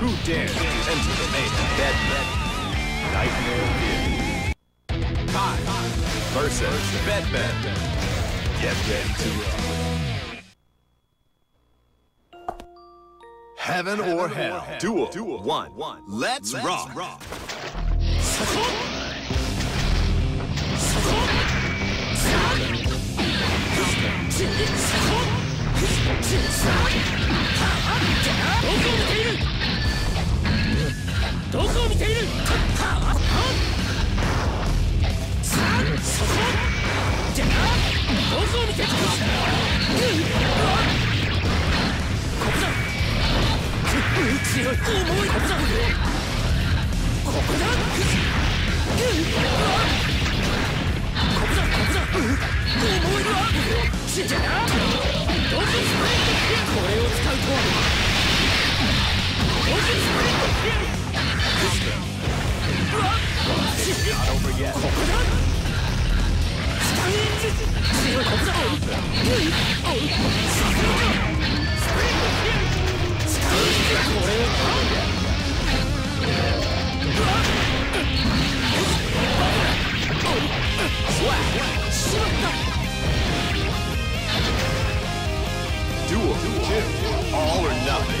Who dares to enter the main bed Nightmare View. Kai versus Bedman. Get ready to rock. Heaven or Hell. Duel. One. Let's rock. どこを見ている？はあさあそこじゃあどこを見ているかここだ強い重いここだここだここだここだ重いわじゃあどここれを使うとどこス Duel. Two. All or nothing.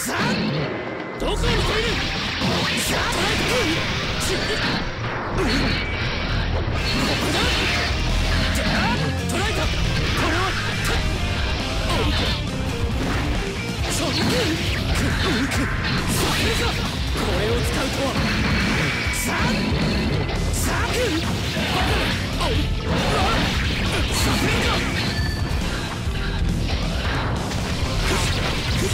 どこを見ている？さあこを見ているさあ捉えて死んでここだじゃあ捉えたこれはそうくくくさせるかこれを使うとはさあさあくバカおうわさせるかこ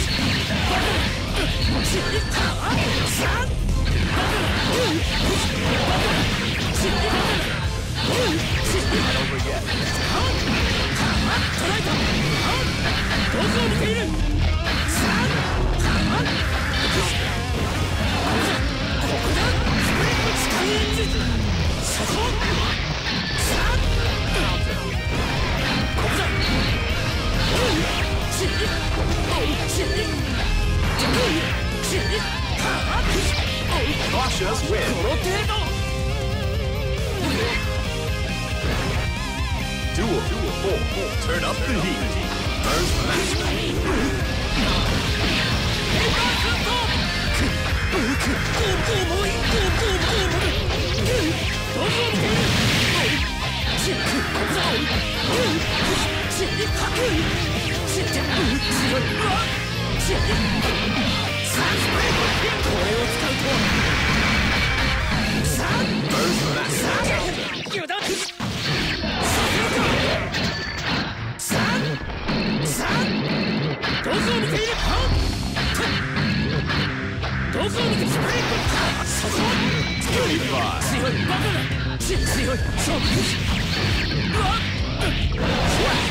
Cautious win. の程度 Duel. Four. Turn up the heat. First match. う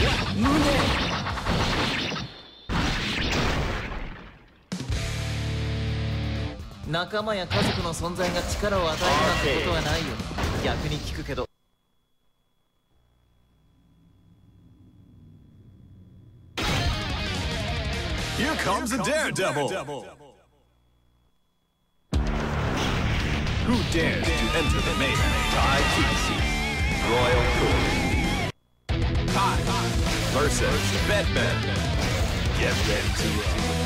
わっ無念仲間や家族の存在が力を与えるなんてことはないよ逆に聞くけど Versus Batman. Get ready to roll.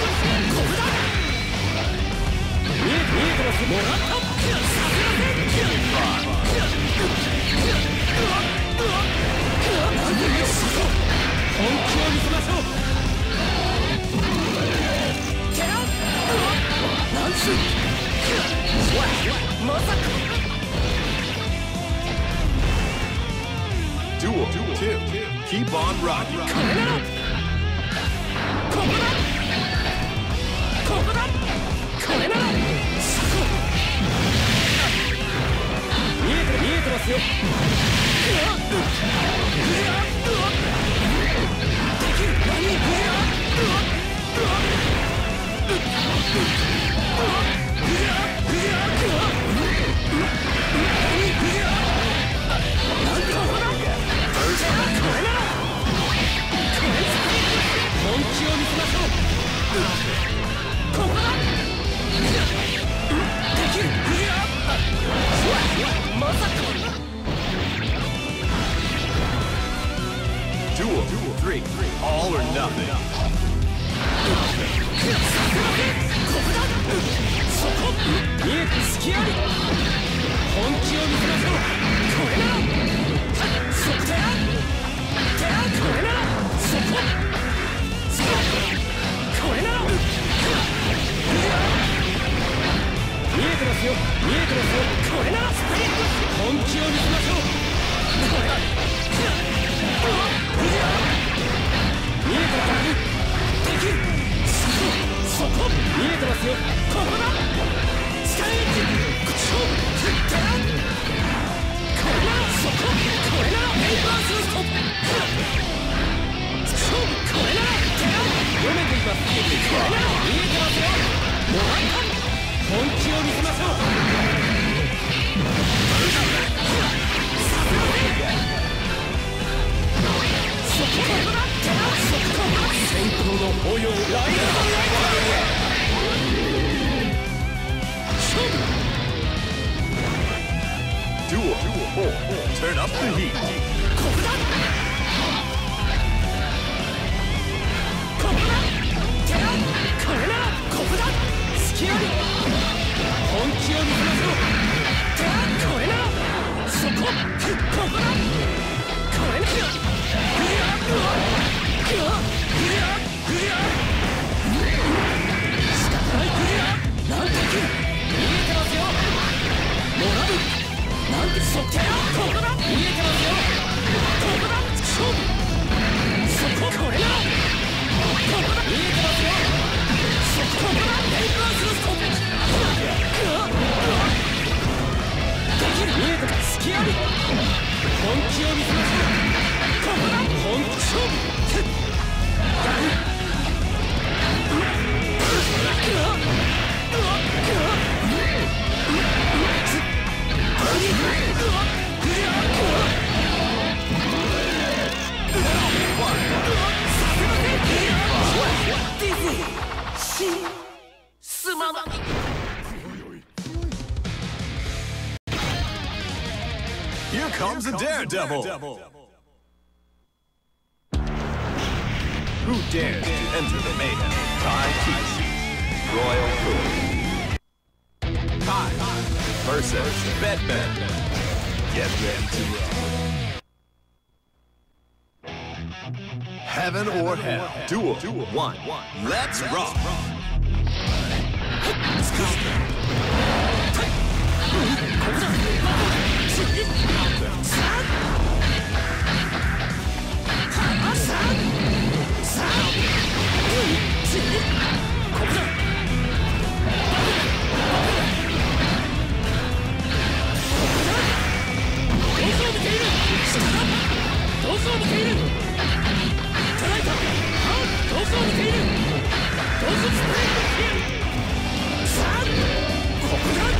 Duel. Duel. Two. Keep on rocking. Coming up. これなら見えてますよ。本気勝負 Here comes a daredevil! Who dares to enter the maiden? Tai Chi. Royal Cool. Tai versus Batman. Get ready to rock. Heaven or Hell, Duel, One, Let's Rock! をている下だどをているえたをているさあここだっ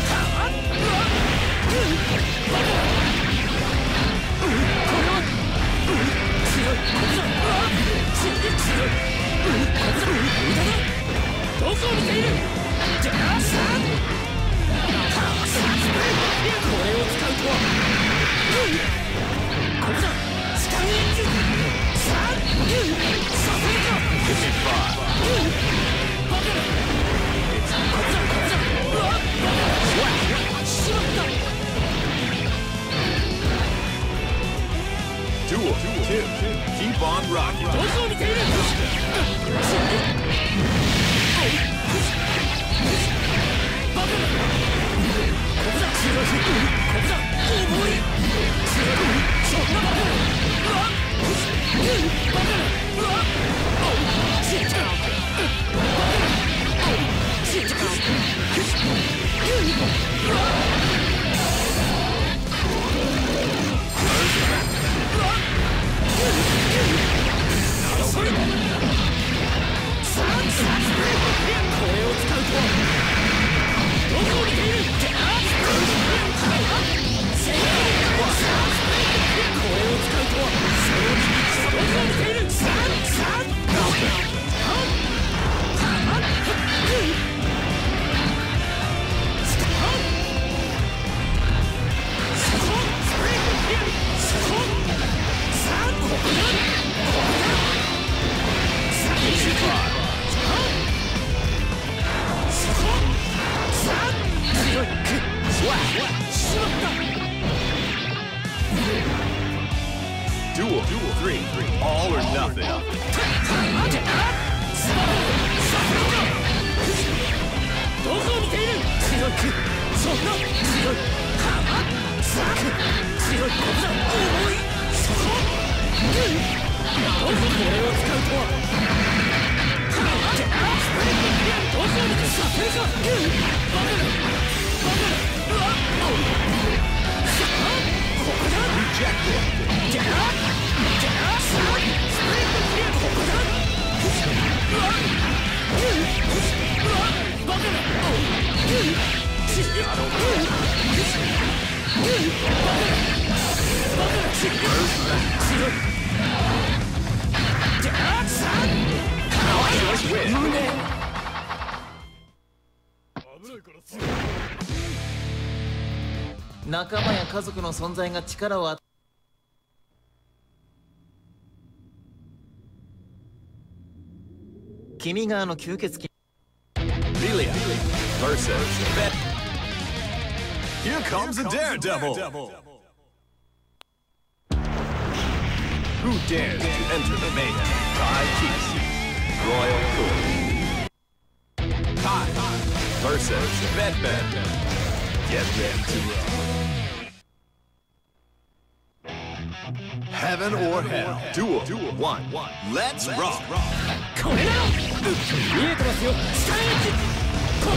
うわバカこれはう強いここだうわ死んで強いうここだだを見ているじゃあさあ Duel, Kim, Keep on rocking. 重い仲間や家族の存在が力を与え君があの吸血鬼。Amelia versus Ben. Here comes a daredevil. Who dares to enter the main? Tai Chi, Royal Cool. Kai versus Ben Ben. Get ready to run. Heaven or hell, duel, duel. one, one. Let's, Let's rock. rock. これだろ見えてますよスタイルこ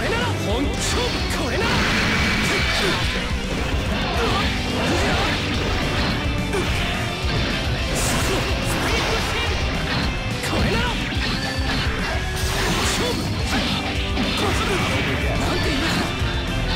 れなら本気勝負これなら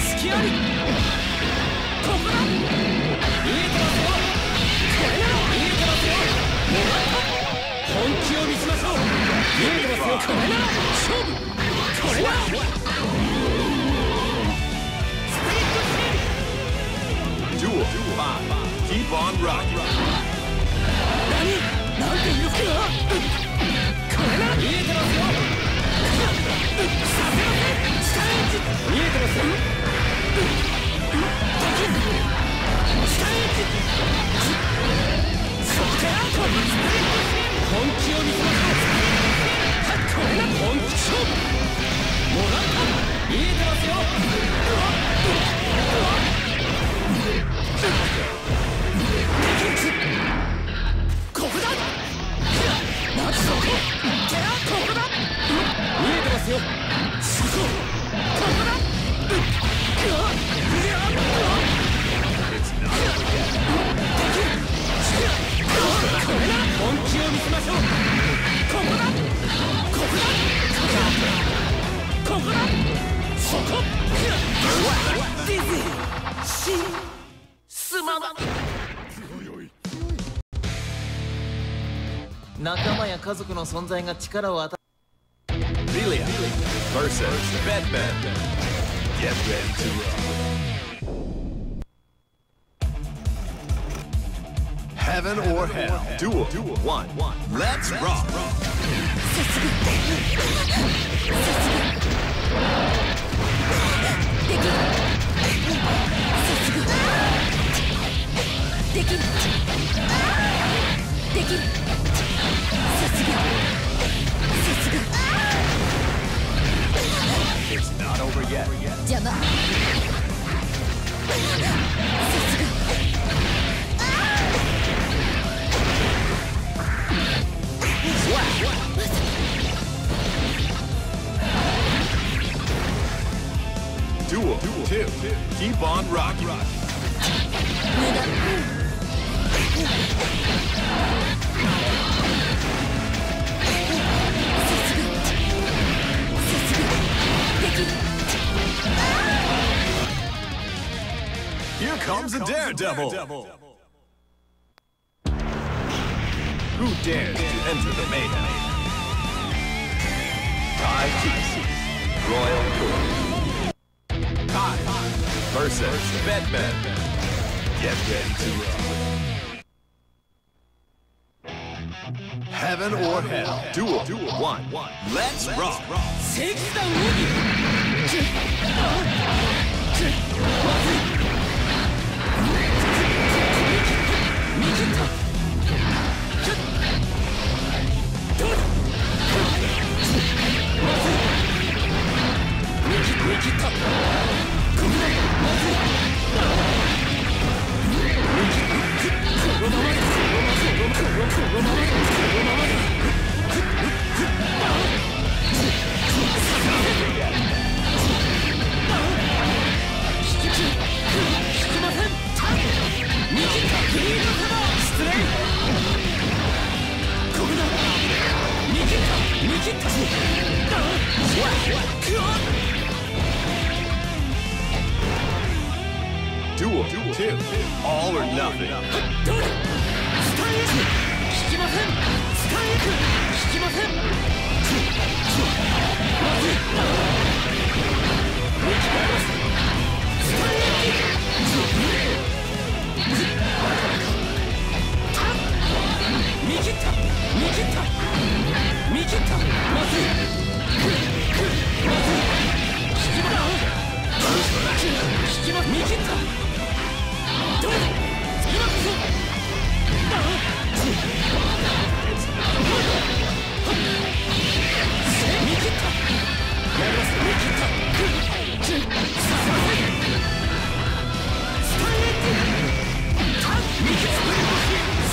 隙ありここだ見えてますよこれなら見えてますよもらった本気を見せましょう見えてますよこれなら勝負これならスプリットスピン Duel 5. Keep on rocking. 何なんていうかこれなら見えてますよさせません見えてますよ。仲間や家族の存在が力を与 Relia versus Batman. Get ready to rock. Heaven or Hell. Duel 1. Let's rock. でき It's not over yet. 邪魔さすが Duel 2. Keep on rocking. 無駄 Here comes a daredevil. Who dares to enter the mayhem? I Royal Court. Kai versus Batman. Get ready to rock. Heaven or hell, duel, duel. one, one. Let's, Let's rock. Take the 見切った Duel, two, all or nothing. Which 見切った。見切った見切ったまずいまずい聞きます聞きます見切ったどうだつきますぞだ見切ったやります見切ったさせませんスタンレッジ見切った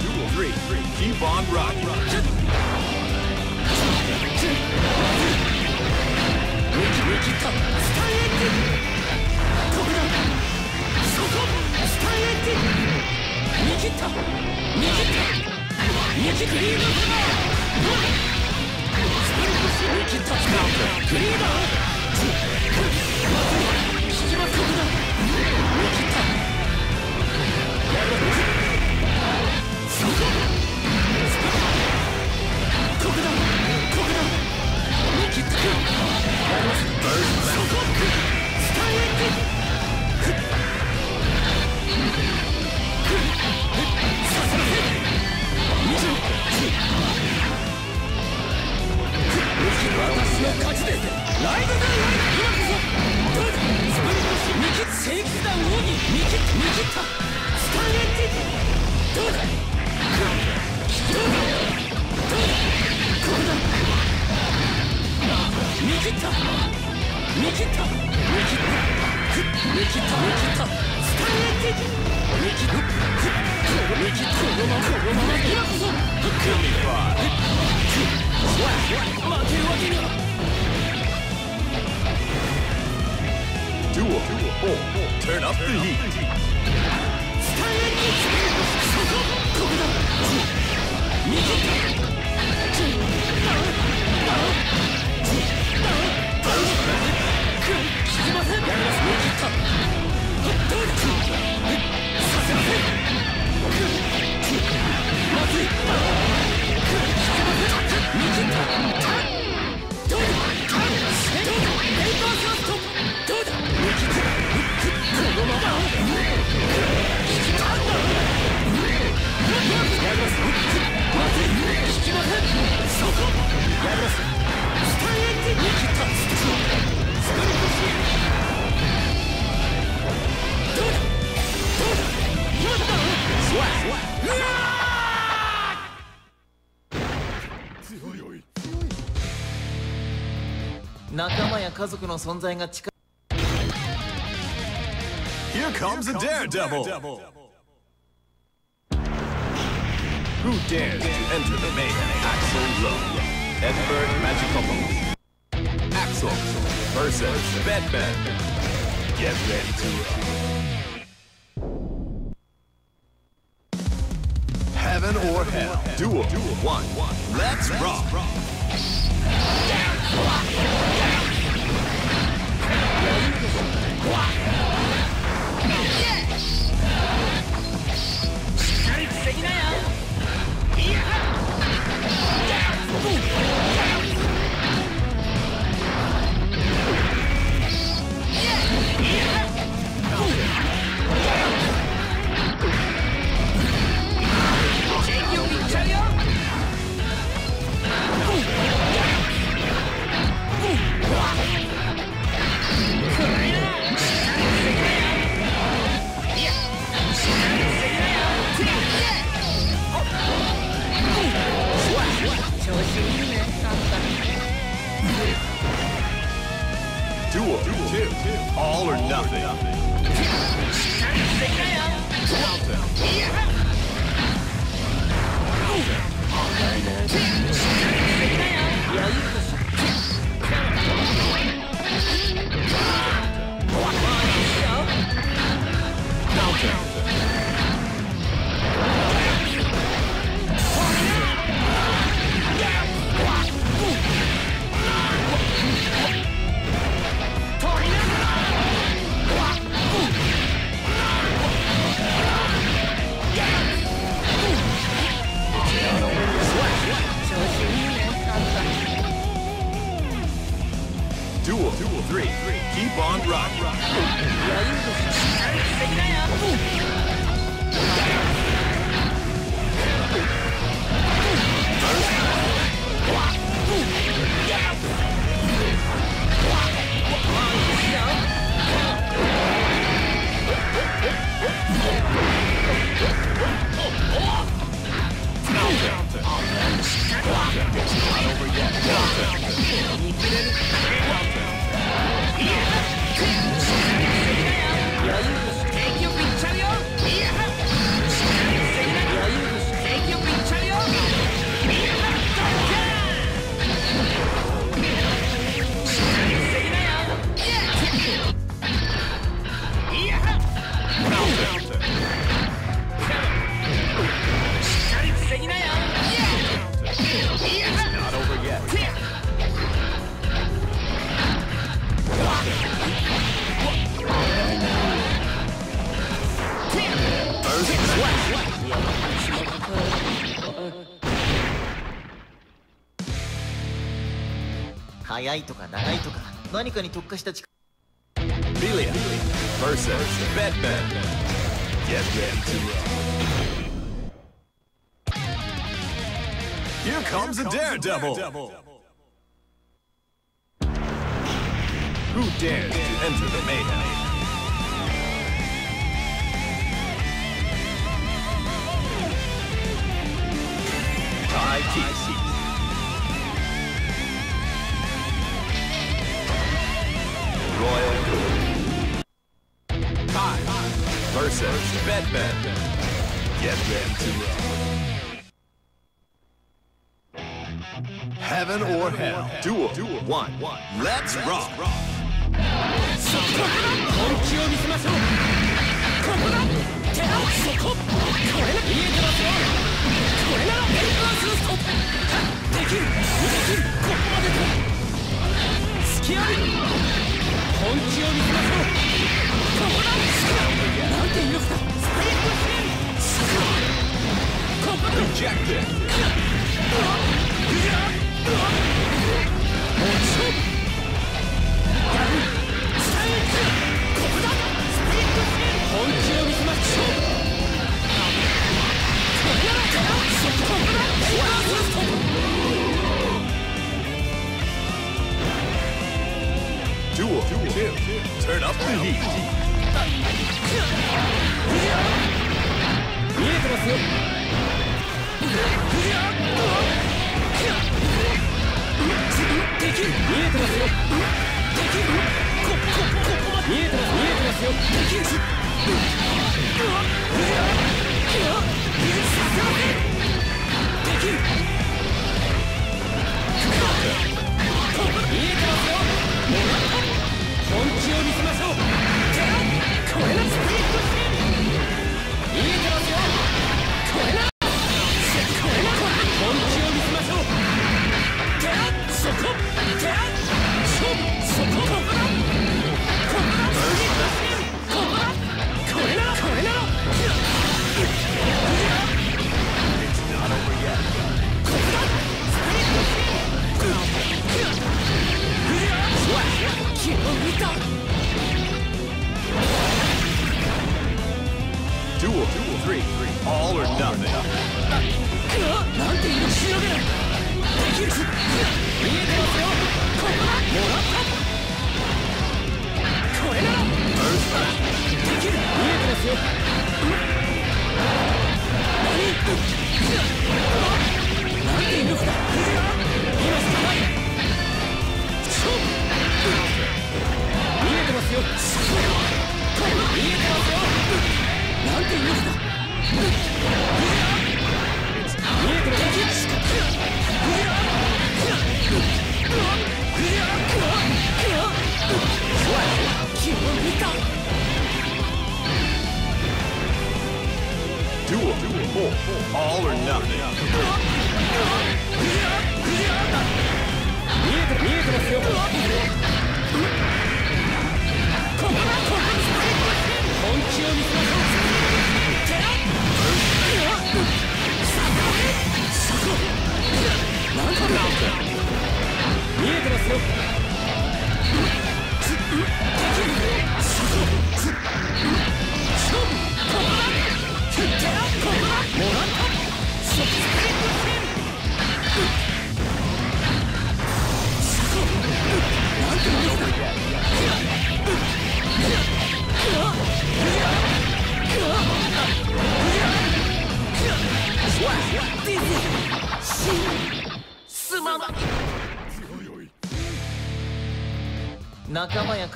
Duel 3. Keep on rocking. Wiki Wiki Top. Sky Ending. Tobura. Soko. Sky Ending. Nikita. Nikita. Nikita. Green of the Night. Nikita. Counter. Green of the Night. 引きはここだ。Nikita. 特段特段逃げつく家族の存在が近 Here comes a daredevil! Who dares to enter the maiden Axel Rose? Edward Magicopo. Axel versus Batman. Get ready to Heaven or Hell. Duel. One. Let's rock. しっかり防ぎなよ。All or nothing. Bond rock. 何かに特化した力 Belia versus Batman Get ready to roll Here comes a daredevil! Let's rock! Turn up now. 見えてますよできる見えてますよできるここここ見えてます見えてますよできるできる本気を見せましょう。これがスピリットスピン見えてますよ。これな。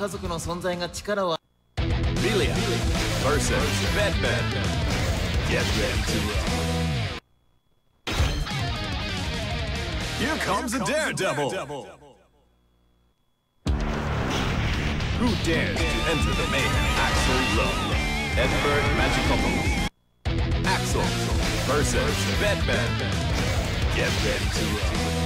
家族の存在が力を Lilia versus Batman. Get ready to roll. Here comes a daredevil. Who dares to enter the mayhem? Axel Lowe, Edward Magicopo Axel versus Batman. Get ready to roll.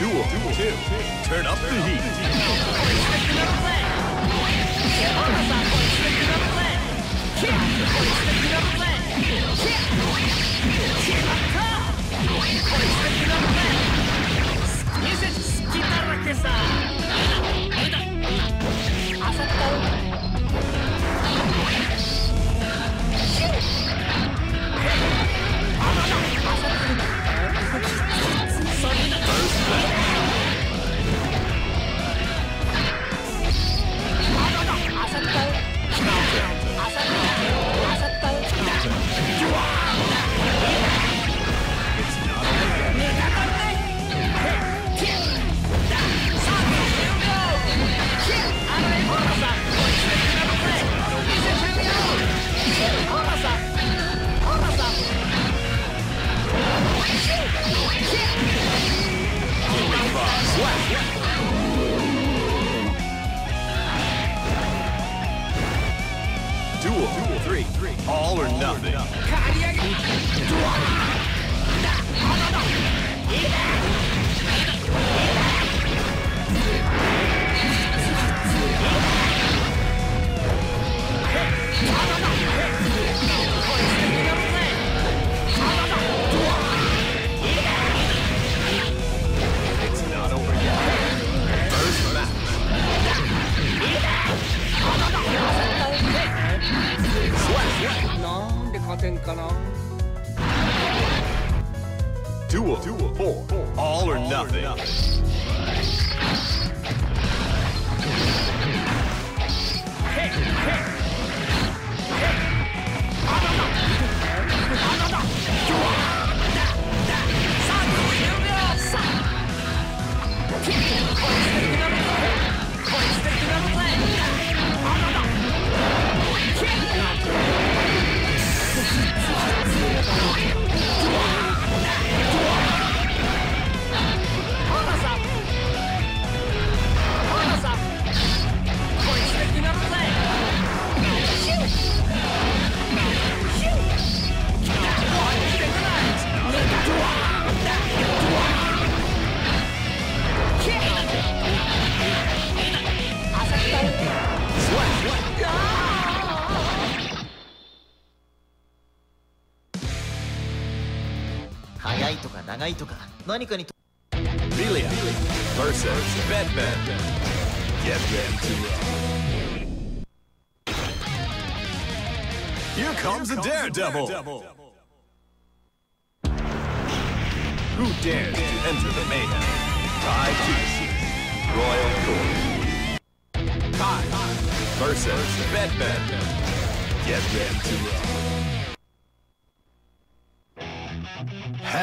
Duel. Two. Turn up the heat. せ隙だらけさこれだ浅草 Duel. Three. All or nothing. 'It's なんで勝てんかな Duel. Four. All or nothing. 何かにと Lilia versus Batman. Get ready to roll. Here comes a daredevil. Who dares to enter the mayhem? Tai Chi. Royal Court. Kai versus Batman. Get ready to roll.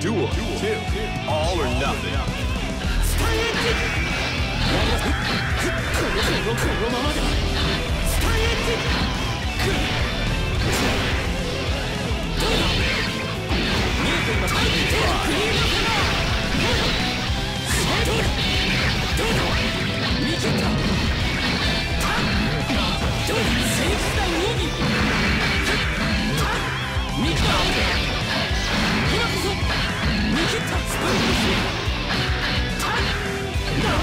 Duel. Two. All or nothing. スタイエッジこのこのままではスタイエッジどうだ見えていますクリームカどうだどうだ見切った。どうだセーフダウンオギ見切った。今こそ見切った。スプリントシール見切っ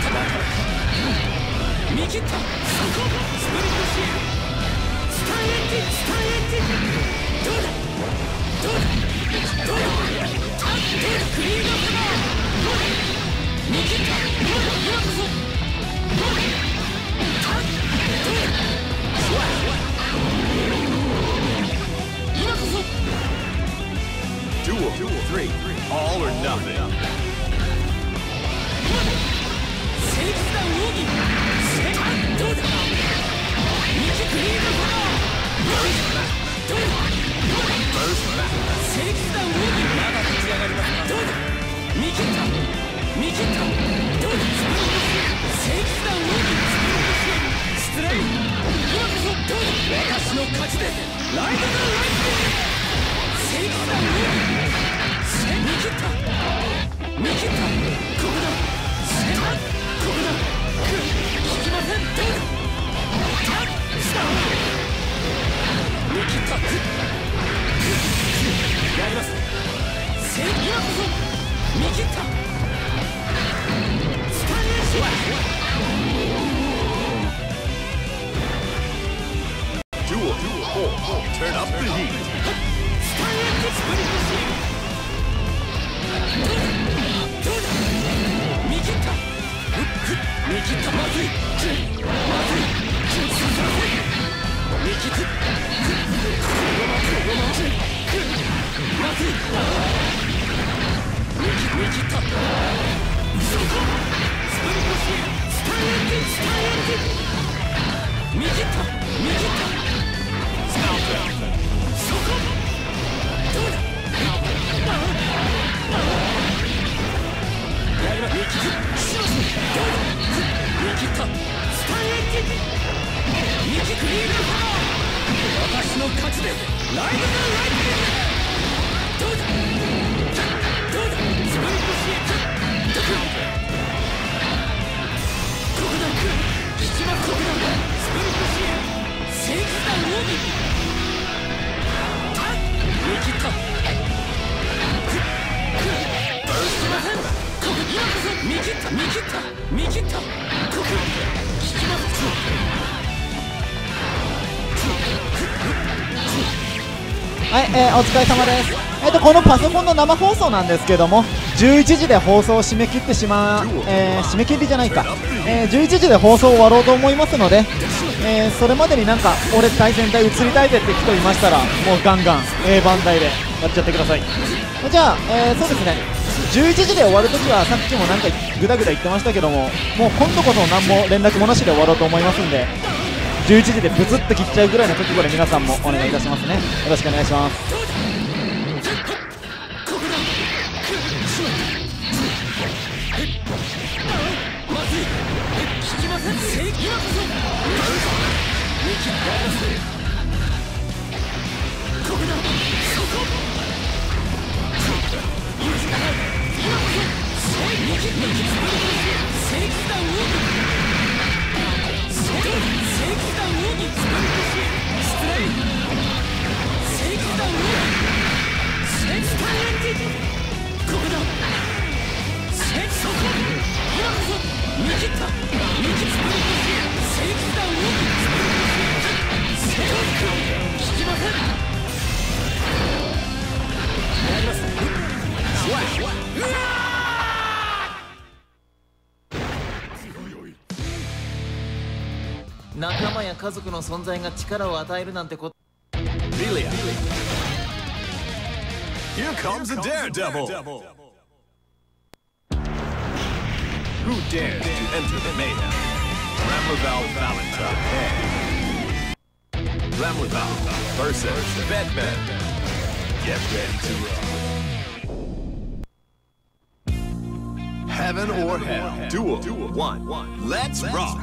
た見切ったそこスプリントシールスタイエッジスタイエッジどうだどうだどうだどうだクリームカラーどうだ見切ったどうだ今こそどうだどうだ今こそ Duel. Three. All or nothing. 見切った見切ったここだセーフここだ引きませんどうだスター見切った見切ったまずいまずい見切ったまずい見切ったそこスプリントシールスタイエッジスタイエッジ見切った見切ったそこどうだやりま見切ったしますどうだ私の勝ちでライドダウンライトニングどうだ？どうだスプリントシールどこここだ引きません見切った見切った見切ったここ聞きますはい、えーお疲れ様です。えっ、とこのパソコンの生放送なんですけども、11時で放送を締め切ってしまう、えー締め切りじゃないか、えー11時で放送終わろうと思いますので、えーそれまでになんか俺対戦隊移りたいぜって人いましたら、もうガンガン A 番台でやっちゃってください。じゃあ、えーそうですね。11時で終わるときはさっきもなんかぐだぐだ言ってましたけどももう今度こそ何も連絡もなしで終わろうと思いますんで11時でブツッと切っちゃうぐらいの時これ皆さんもお願いいたしますね。よろしくお願いします。家族の存在が力を与えるなんてこと Delia. Here comes a daredevil. Who dares to enter the mayhem? Ramlaval Valentine. Ramlaval versus Batman. Get ready to rock. Heaven or hell. Duel. Duel. One. One. Let's rock.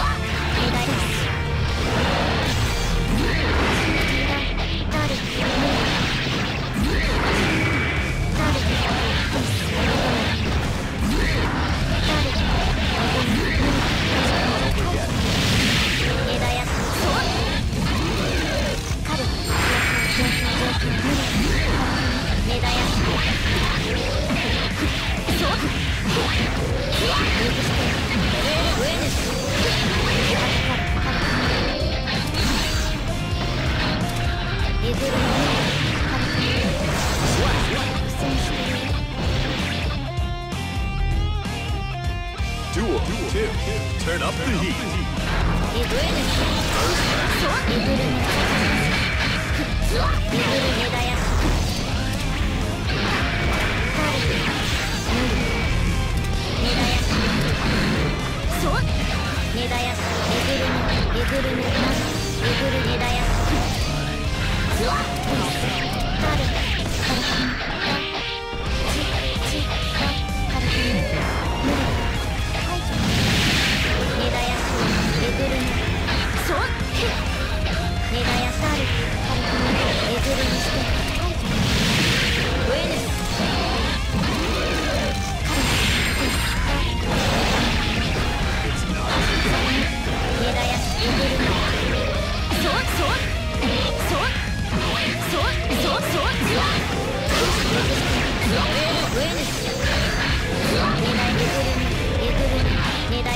え Turn up the heat. え根だやしえぐるみえぐるみなえぐる根だやしつわカルカルチチカカル無理排除根だやしえぐるみそう根だやしあるカルえぐるみして根だ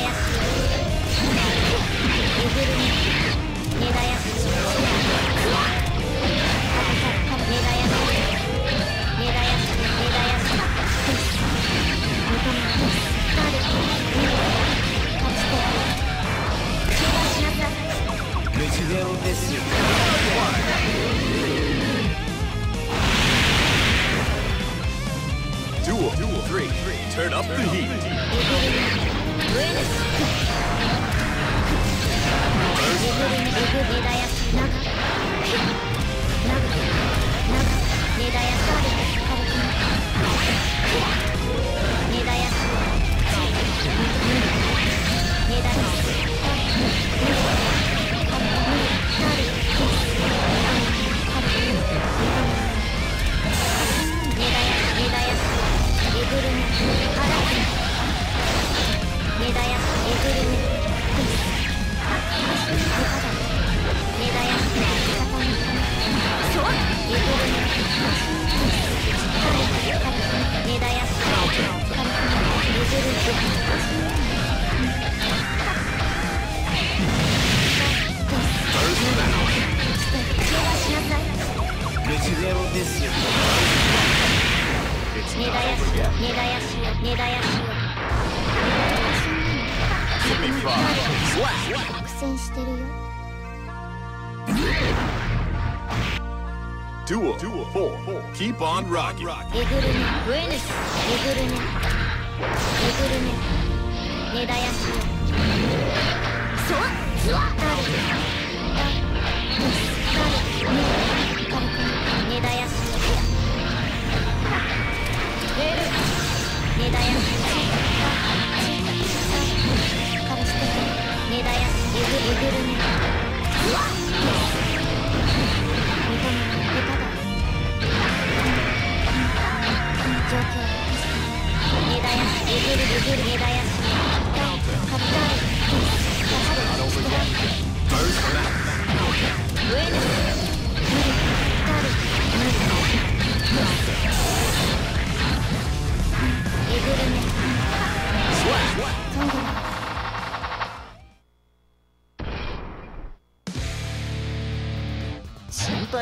い無事ゼロですよ Duel. Three. Turn up the heat. えぐるみあら根だやえぐるみ根だやしそう。えぐるみ根だやしえぐるみ苦戦してるよ Duel. Four. Keep on rocking. えぐるみウェルスえイグルメ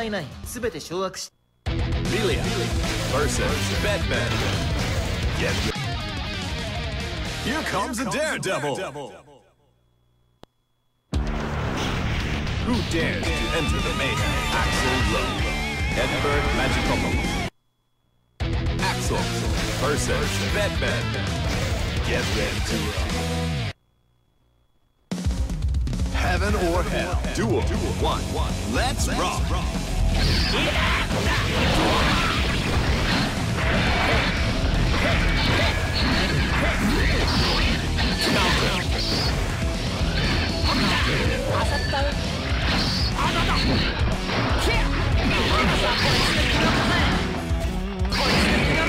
ラ心配ない全て掌握し Lilia versus Batman. Get ready. Here comes a daredevil. Who dares to enter the mayhem? Axel Lowe. Edinburgh Magicopo. Axel versus Batman. Get ready to roll. Heaven or hell. Duel. One. Let's rock. こいつの記録さえ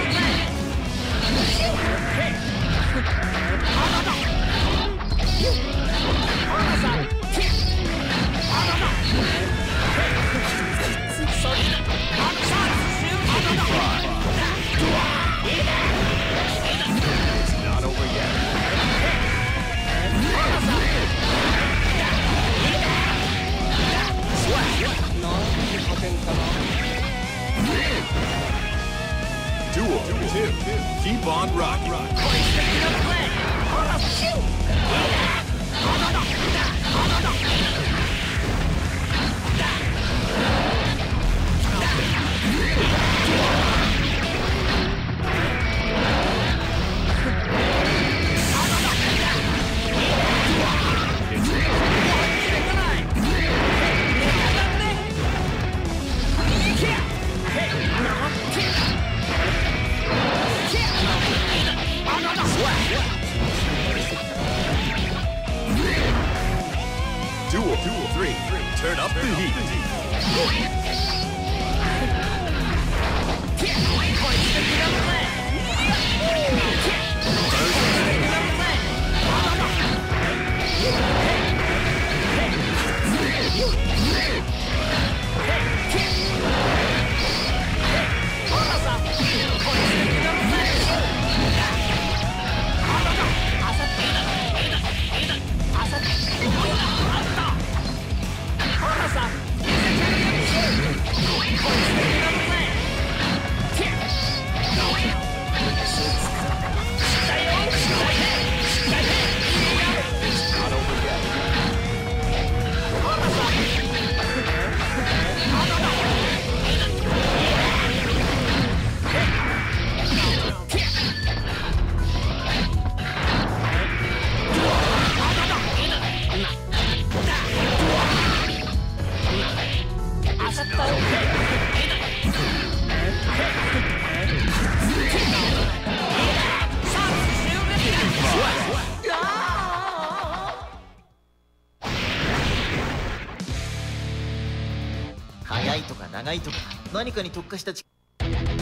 何かに特化した力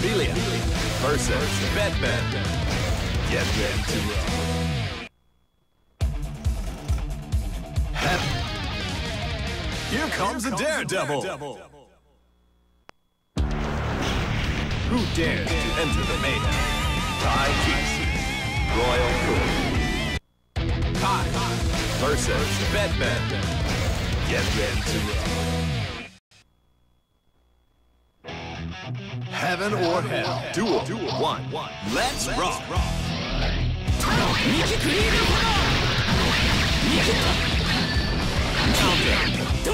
Lilia versus Batman. Get ready to roll. Heaven. Here comes a daredevil. Who dares to enter the mayhem? Tai Kishi. Royal Cool. Kai versus Batman. Get ready to roll. Heaven or hell. Duel. One. Let's rock. ミキクリードファラーミキッタ Counter. ど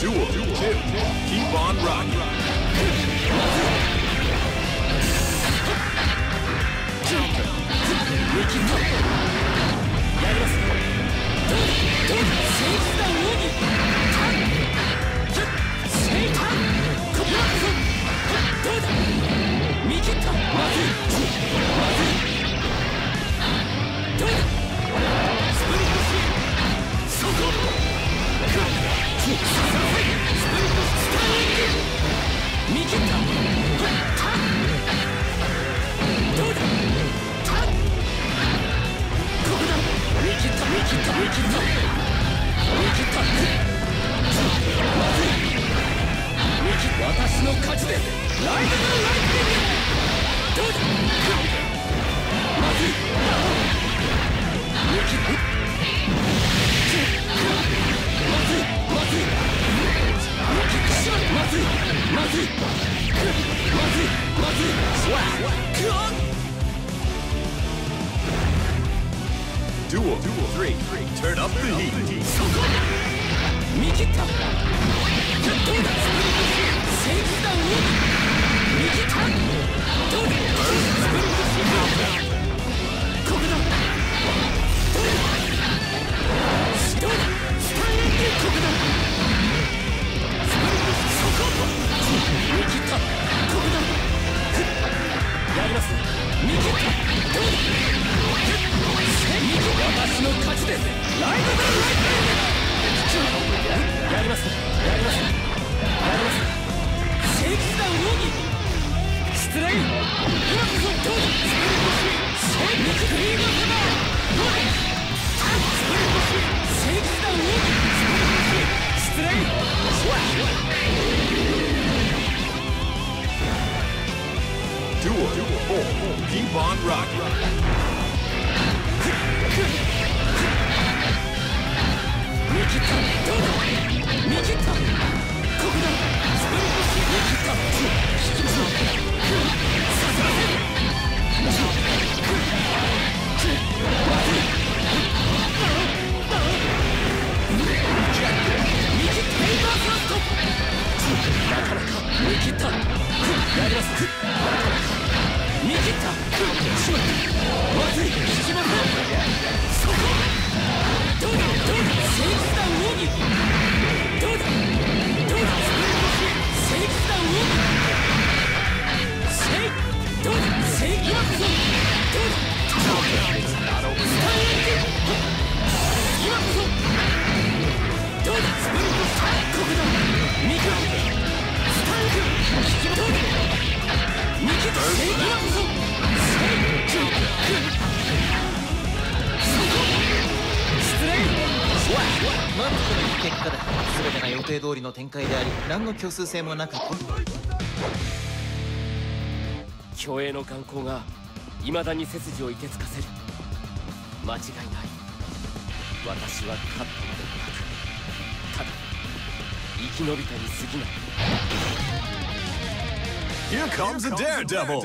Do it! Keep on running! 私の勝ちでライドのライトどうだ？まずい抜きまずいまずい抜きしまるまずいまずいまずいまずいくわっ Duel 3. Turn up the heat. そこ見切ったどうだ正義弾を見切ったどうだスタ Duel 4. Keep on rocking. 見切切ったやりますなかなか見切ったしまったまずい引きませんそこどうだどうだ誠実な上にどうだどうだ何の虚数性もなく虚栄の眼光が未だに背筋を凍てつかせる間違いない私は勝ったのではなくただ生き延びたに過ぎない Here comes a daredevil.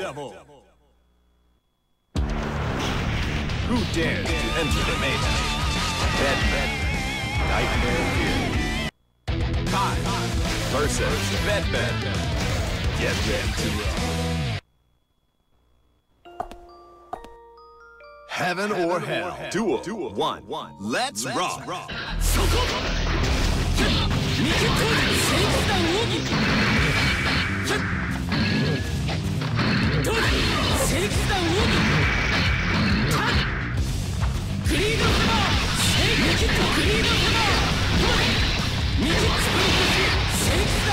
Who dares to enter the mayhem? Bedman. Nightmare Fury. Kai versus Bedman. Get ready to roll. Heaven or hell. Duel. One. Let's rock. そこ見切った正義弾奥義ひゃっどうだ正義弾奥義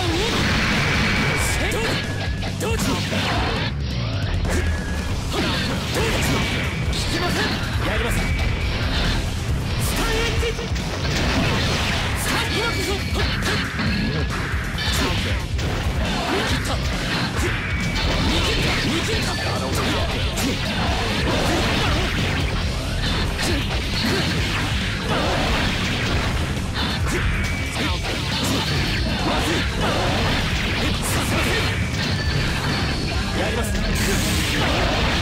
やります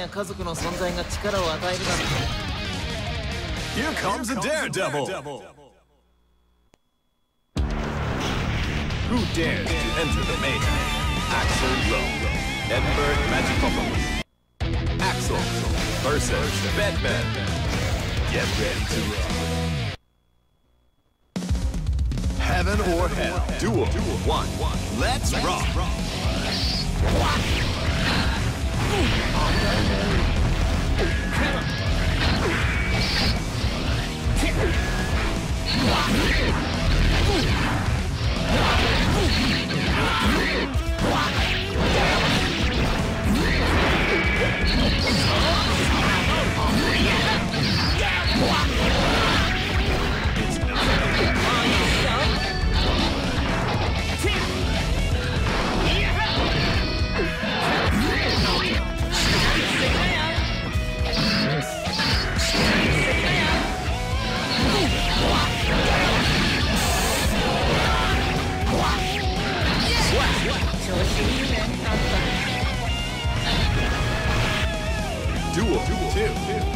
や家族の存在が力を与えるなんて Here comes a daredevil! Who dares to enter the main? Axel Rose, Edinburgh Magicopolis. Axel versus Batman. Get ready to rock. Heaven or hell, duel, one. Let's rock! Oh!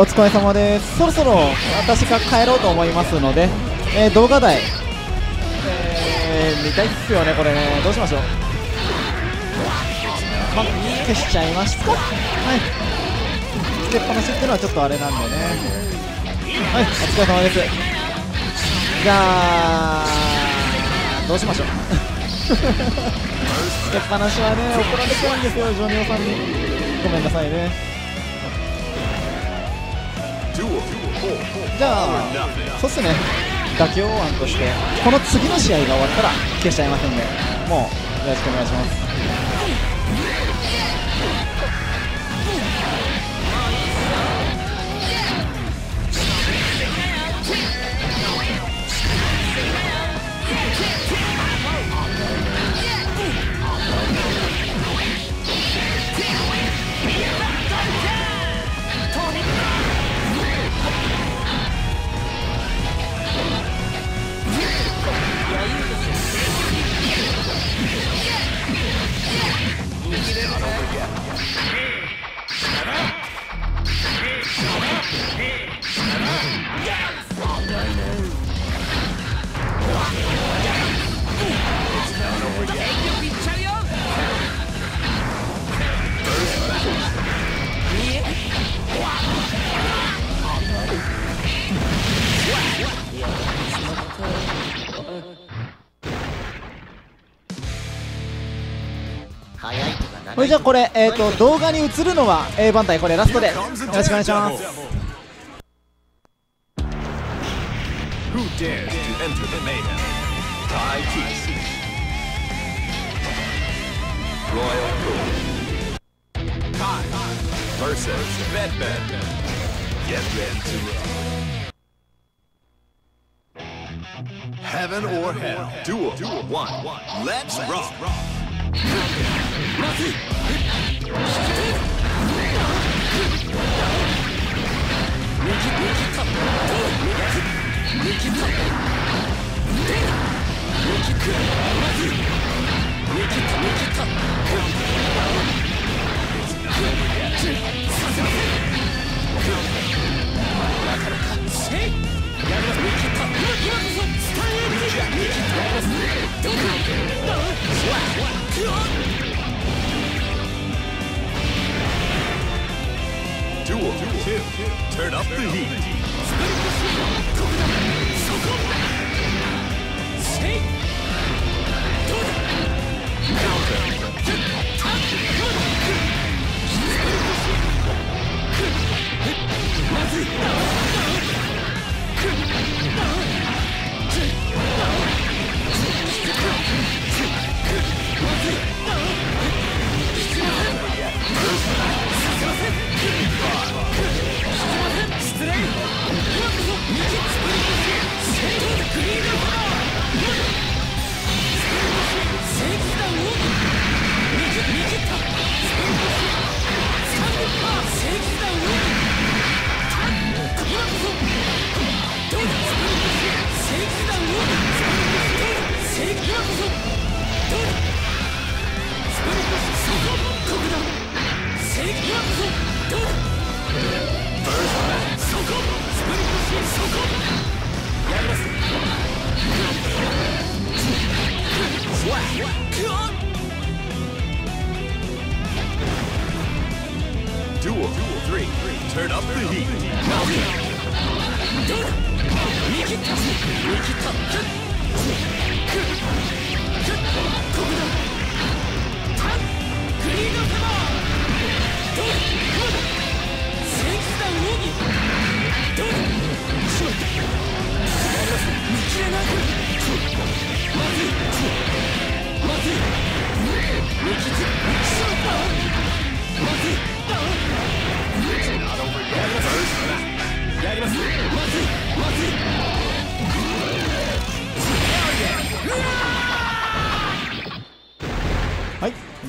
お疲れ様です。そろそろ私が帰ろうと思いますので、えー動画題えー見たいっすよねこれね。どうしましょう。ま消しちゃいますかはい。つけっぱなしっていうのはちょっとあれなんでね。はいお疲れ様です。じゃあどうしましょう。つけっぱなしはね怒られちゃうんですよジョニオさんに。ごめんなさいね。じゃあそうっすね妥協案としてこの次の試合が終わったら消しちゃいますんでもうよろしくお願いします。じゃあこれ、えー、と動画に映るのは A 番隊これラストで。よろしくお願いします。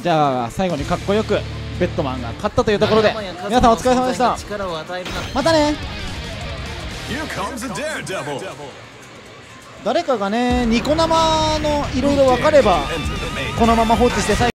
じゃあ最後にかっこよくベッドマンが勝ったというところで皆さんお疲れ様でした。力を与えるな。またね.誰かがねニコ生のいろいろ分かればこのまま放置して最